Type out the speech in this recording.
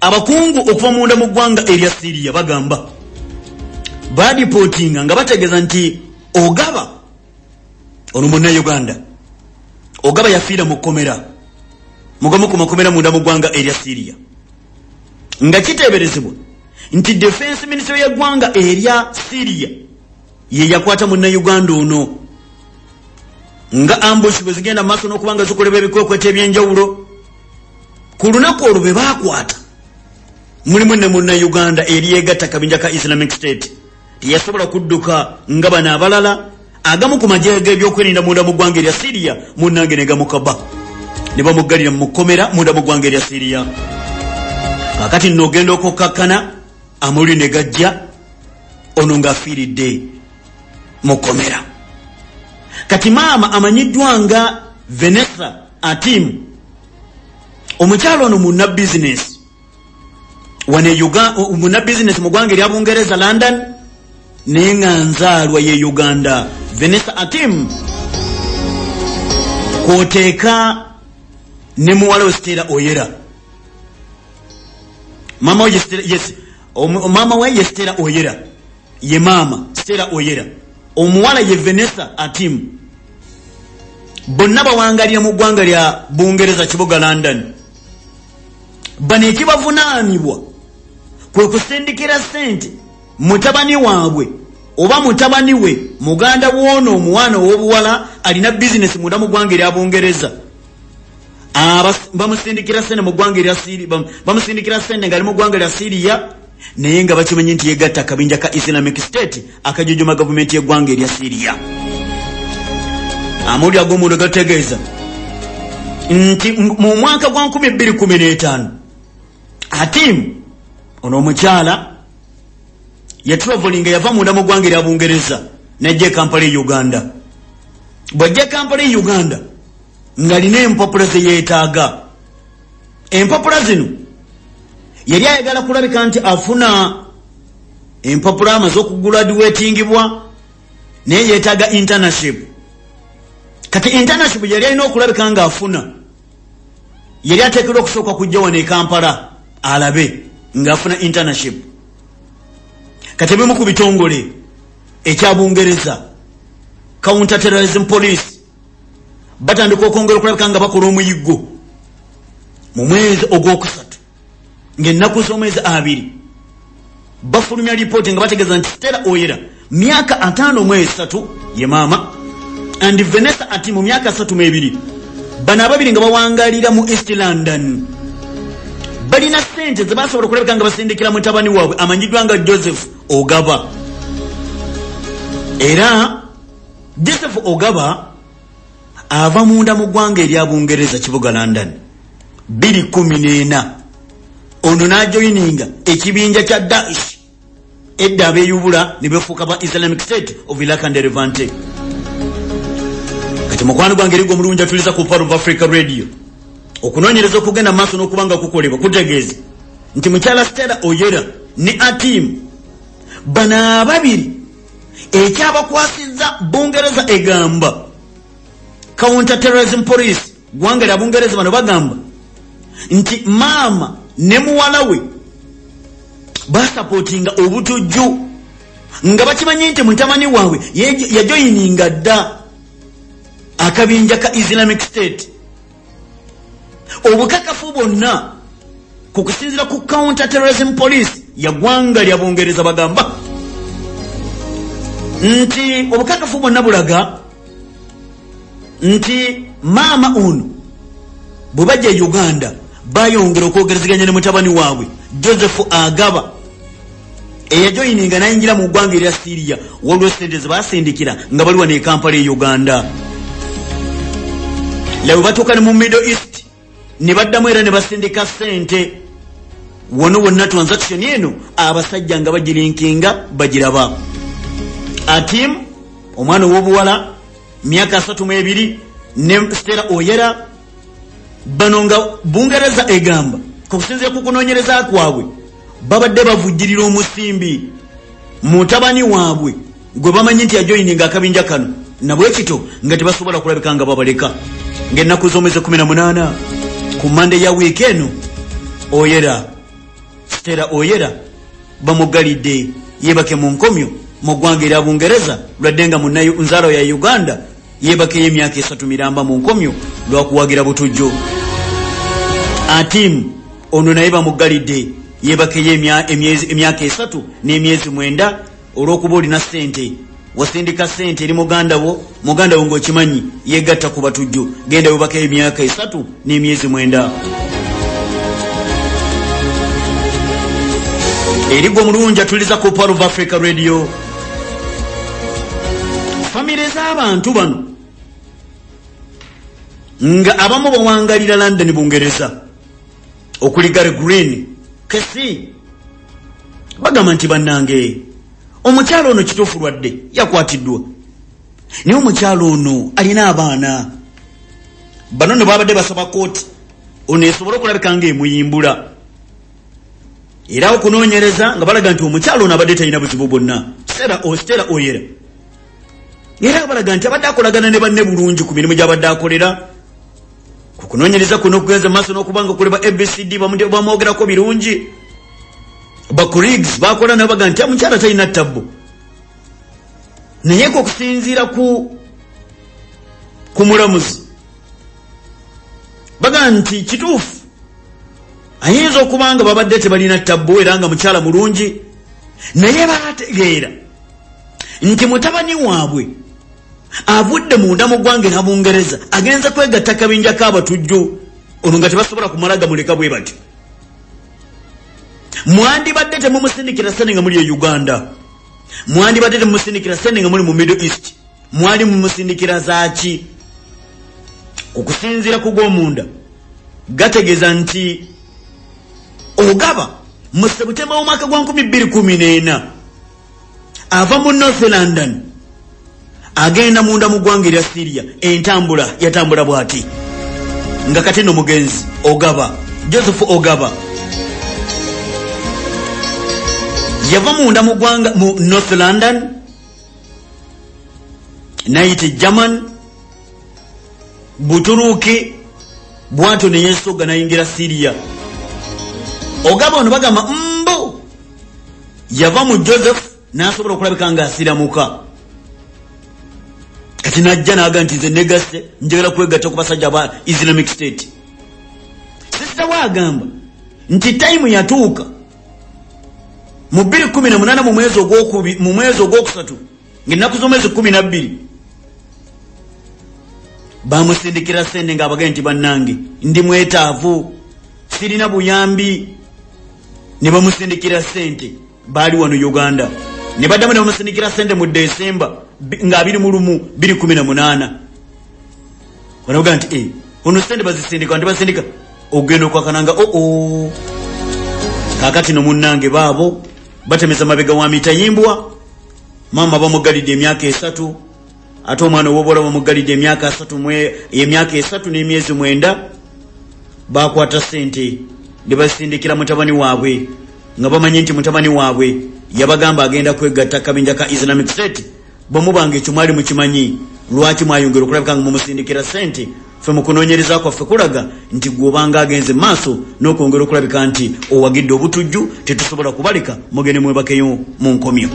abakungu okuva munda mu ggwanga erya siriya bagamba badipootinga nga bategeeza nti ogaba ono munnauganda ogaba yafiira mu kkomera mugamu ku makomera munda mu ggwanga erya siriya nga kiteeberezebwa nti defense minister yeggwanga erya siriya ye yakwata munnauganda ono. Nga ambush bwe zigenda maaso n'okuba nga zikolebwa ebikwekweta ebyenjawulo. Ku lunaku olwo be bakwata mulimu ne munnauganda eryegatta kabinja ka islamic state. Teyasobola kudduka nga bano abalala agamu ku majega ebyokwerinda munda mu ggwanga erya siriya munnange ne gamukaba. Ne bamuggalira mu kkomera munda mu ggwanga erya siriya kakati nno ogenda okukkakkana amawulire ne gajja ono ng'afiiridde mu kkomera. Kati maama amanyiddwa nga venessa atim omukyalo ono muna bizinesi muna bizinesi mu ggwanga erya bungereza london? Naye nga nzaalwa ye uganda. Venessa atim kwoteeka ne muwala we stera oyera. Mama mama we ye stera oyera. Ye maama stera oyera. Omuwala ye venessa atim bonna bawangalira mu ggwanga lya bungereza kibuga london. Bano ekibavunaanibwa kwe kusindikira sente mutabani waabwe oba mutabani we muganda woono omwana ow'obuwala alina bizinesi munda mu ggwanga erya bungereza. Bamusindikira sente mu ggwanga erya bamusindikira sente ngaali mu ggwanga lya siriya naye nga bakimanyi nti yegatta akabinja ka islamic state akajujuma gavumenti yeggwanga erya siriya. Amawuli ag'omundu gategeeza nti mu mwaka gwa 215 atimu ono omukyala yatravolinga yava munda mu ggwanga erya bungereza najja ekampala e uganda. Bwajja ekampala e uganda ng'alina empapula zeyeetaaga empapula zino yali ayagala kulabika nti afuna empapula amaze okuguladiwetingibwa naye yeetaaga internship. Kati internship yali alina okulabika ng'afuna yali ateekerwa okusooka kujja wano ekampala alabe ng'afuna internship. Kati ebimu ku bitongole ekyabungereza counter terrorism police batandika okwongera okulabika nga bakola omuyiggo mu mwezi ogwokusatu ngaennaku z'omwezi abiri. Bafulumya lipooti nga bategeeza nti stera oyera myaka ataano mu esatu ye maama and venessa ati mu myaka asatu mu ebiri. Bano ababiri nga bawangalira mu east london balina sente zebasobola okulabika nga basindikira mutabani waabwe amanyiddwa nga joseph ogaba. Era joseph ogaba ava munda mu ggwanga erya bungereza kibuga london. 214 ono n'ajoyininga ekibinja kya daish edda abeyubula ne befuuka ba islamic state of iraq and levante. Kati mukwano gwange erigwa omulungi atuliza ku part of africa radio okunoonyereza okugenda maaso n'okuba nga kukolebwa kutegeeza. Nti mukyala stella oyera ne atim bano ababiri ekyabakwasizza bungereza egamba counter terrorism police gwanga lya bungereza bano bagamba nti maama ne muwala we basapootinga obutujju nga bakimanyi nti mutamani waabwe yajoyininga dda akabinja ka islamic state obukakafu bwonna ku kusinzira ku counter terrorism police yagwanga lya bungereza bagamba nti obukakafu bwonna bulaga nti maama ono bwe bajja e uganda bayongera okwogerezeganya ne mutabani waabwe joseph agaba. Eyajoyininga nayingira mu ggwanga erya siriya waliwo sente zebasindikira nga baliwa ne kampala e uganda. Lawe batuuka ne mu middle east ne baddamu era ne basindika sente wano wonna transaction eno abasajja nga bagirinkinga bagiraba. Atim omwana ow'obuwala myaka asatu mu ebiri ne stera oyera bano nga bungereza egamba kukusinzira ku kunoonyereza kwabwe. Babadde bavujjirira omusimbi mutabani waabwe gwe bamanyi nti yajoyininga akabinja kano. Nabwekito nga tebasobola kulabika nga babaleka. Ng'ennaku z'omwezi 18 ku mande ya wiiki eno oyera stera oyera bamugalidde yebake mu nkomyo mu ggwanga erya bungereza lwadde nga munzaalo ya uganda yebakeyo emyaka esatu miramba mu nkomyo lwakuwagira butujjo. Atimu ono naye bamugalidde yebakeyo emyaka esatu n'emyezi mwenda olw'okuba olina sente wasindika sente eri muganda wo muganda wo ng'okimanyi yegatta ku batujju. Genda webakeyo emyaka esatu n'emyezi mwenda. Erigwe omulungi atuliza ku pal of africa radio. Famire z'abantu bano nga abamu bawangalira london bungereza okuli gary green kesi bagamba nti bannange omukyalo ono kituufu lwadde yakwatiddwa. Naye omukyalo ono alina abaana. Bano ne babadde basaba kooti ono esobole okulabika ngaemuyimbula era okunoonyereza nga balaga nti omukyalo ono abadde talina buzibu bwonna. Stera oyera. Era balaga nti abadde akolagana ne banne bulungi ku mirimu gyabadde akolera. Kukunoonyereza kuno okugenza maaso n'okubanga kuleba abcd bamwogerako birungi bacrigs bakola nabo baga nti omukyala talina tabbo naye ke okusinziira ku ku mulamuzi. Baga nti kituufu ayinza okuba nga babadde tebalina tabbo era nga mukyala mulungi naye bategeera nti mutabani waabwe avudde munda mu ggwanga era bungereza agenza kwegatta kabinja k'abatujju ono nga tebasobola kumala gamuleka bwe batyo mwandibadde temumusindikira sente nga muli e uganda. Mwandibadde temumusindikira sente nga muli mu middle east. Mwali mumusindikira zaaki okusinziira ku gw'omunda gategeeza nti ogaba mu sebutemba w'omwaka gwa 214 ava mu north london agenda munda mu ggwanga erya siriya entambula yatambula bw'ati. Nga kati no mugenzi ogaba joseph ogaba yava munda mu ggwanga mu north london nayite german buturuuki bwatyo neyensoga nayingira siriya ogaba ono bagamba mbu! Yava mu joseph nasobola okulabika nga asiramuka. Kati najja naga nti nze negase njagala kwegatta ku basajja ba islamic state. Sisita bwagamba nti tayimu yatuuka mu 218 mu mwezi ogwokusatu ngaennaku z'omwezi 12 bamusindikira sente ng'abagaye nti bannange ndi mwetaavu sirina buyambi. Ne bamusindikira sente baali wano uganda. Ne baddamu ne bamusindikira sente mu desemba nga 21 onavuga nti ono sente bazisindika nti basindika ogenda okwakananga oo kakati no munnange baabo batemeza mabega wa mitayimbwa maama bamugalidde emyaka esatu ate omwana owobola bamugalidde emyaka emyaka esatu n'emyezi mwenda bakwata sente ne basindikira mutabani waabwe nga bamanyi nti mutabani waabwe yabagamba agenda kwegatta kabinja ka islamic state bwemubanga ekyo mwali mukimanyi lwaki mwayongera okulabika nga mumusindikira sente fe mukunoonyereza kwaffe kulaga nti gwobanga agenze maaso n'okwongera okulabika nti owagidde obutujju tetusobola kubaleka mugende mwebakeyo mu nkomyo